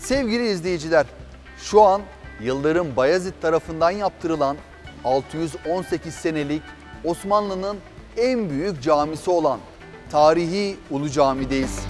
Sevgili izleyiciler, şu an Yıldırım Bayezid tarafından yaptırılan 618 senelik Osmanlı'nın en büyük camisi olan tarihi Ulu Cami'deyiz.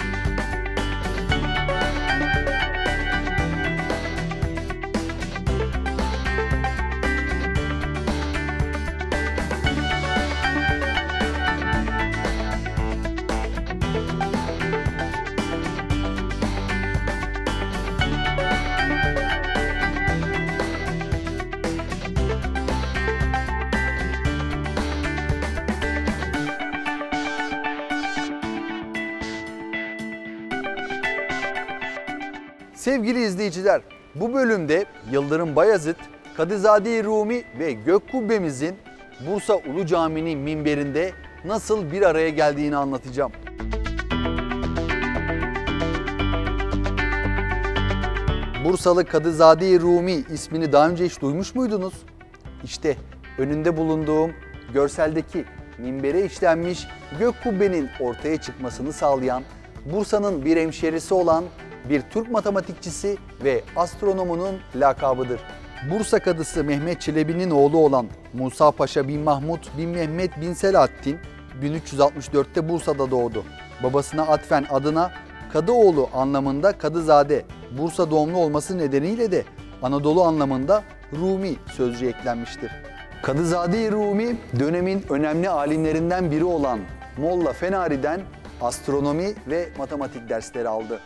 Sevgili izleyiciler, bu bölümde Yıldırım Bayezid, Kadızade Rumi ve Gök Kubbemizin Bursa Ulu Cami'nin minberinde nasıl bir araya geldiğini anlatacağım. Bursalı Kadızade Rumi ismini daha önce hiç duymuş muydunuz? İşte önünde bulunduğum görseldeki minbere işlenmiş gök kubbenin ortaya çıkmasını sağlayan Bursa'nın bir hemşerisi olan bir Türk matematikçisi ve astronomunun lakabıdır. Bursa kadısı Mehmet Çelebi'nin oğlu olan Musa Paşa bin Mahmud bin Mehmet bin Selahattin 1364'te Bursa'da doğdu. Babasına atfen adına Kadıoğlu anlamında Kadızade, Bursa doğumlu olması nedeniyle de Anadolu anlamında Rumi sözcüğü eklenmiştir. Kadızade Rumi dönemin önemli alimlerinden biri olan Molla Fenari'den astronomi ve matematik dersleri aldı.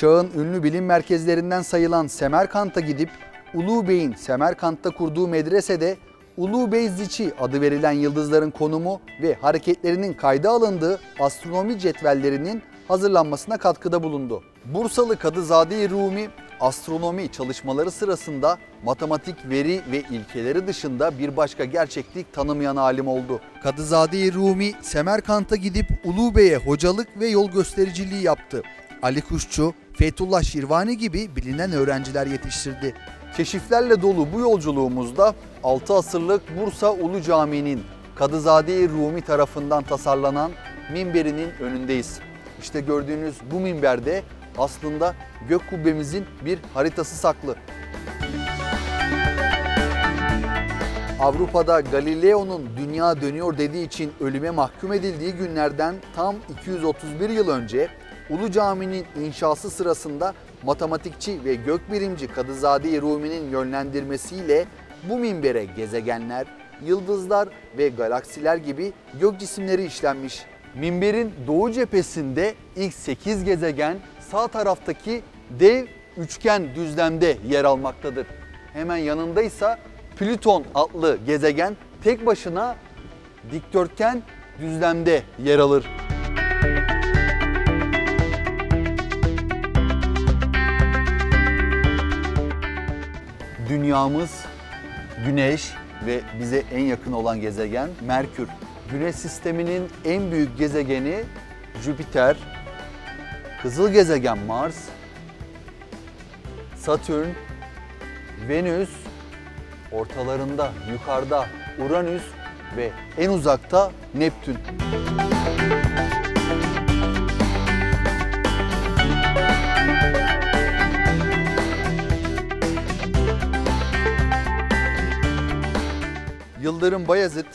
Çağın ünlü bilim merkezlerinden sayılan Semerkant'a gidip Ulu Bey'in Semerkant'ta kurduğu medresede Ulu Bey Ziçi adı verilen yıldızların konumu ve hareketlerinin kayda alındığı astronomi cetvellerinin hazırlanmasına katkıda bulundu. Bursalı Kadızade Rumi astronomi çalışmaları sırasında matematik veri ve ilkeleri dışında bir başka gerçeklik tanımayan alim oldu. Kadızade Rumi Semerkant'a gidip Ulu Bey'e hocalık ve yol göstericiliği yaptı. Ali Kuşçu, Fethullah Şirvani gibi bilinen öğrenciler yetiştirdi. Keşiflerle dolu bu yolculuğumuzda 6 asırlık Bursa Ulu Camii'nin Kadızade Rumi tarafından tasarlanan minberinin önündeyiz. İşte gördüğünüz bu minberde aslında gök kubbemizin bir haritası saklı. Avrupa'da Galileo'nun dünya dönüyor dediği için ölüme mahkum edildiği günlerden tam 231 yıl önce Ulu Cami'nin inşası sırasında matematikçi ve gökbilimci Kadızade Rumi'nin yönlendirmesiyle bu minbere gezegenler, yıldızlar ve galaksiler gibi gök cisimleri işlenmiş. Minberin doğu cephesinde ilk 8 gezegen sağ taraftaki dev üçgen düzlemde yer almaktadır. Hemen yanındaysa Plüton adlı gezegen tek başına dikdörtgen düzlemde yer alır. Dünyamız Güneş ve bize en yakın olan gezegen Merkür. Güneş sisteminin en büyük gezegeni Jüpiter, kızıl gezegen Mars, Satürn, Venüs, ortalarında yukarıda Uranüs ve en uzakta Neptün. Yıldırım Bayezid,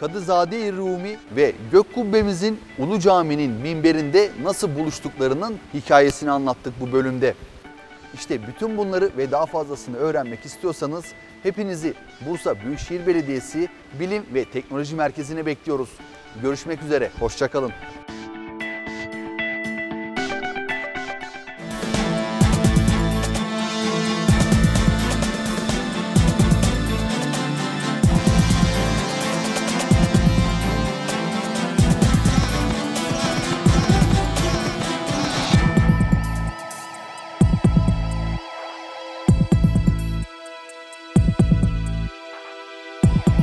Kadızade Rumi ve Gök Kubbemizin Ulu Cami'nin minberinde nasıl buluştuklarının hikayesini anlattık bu bölümde. İşte bütün bunları ve daha fazlasını öğrenmek istiyorsanız hepinizi Bursa Büyükşehir Belediyesi Bilim ve Teknoloji Merkezi'ne bekliyoruz. Görüşmek üzere, hoşçakalın. you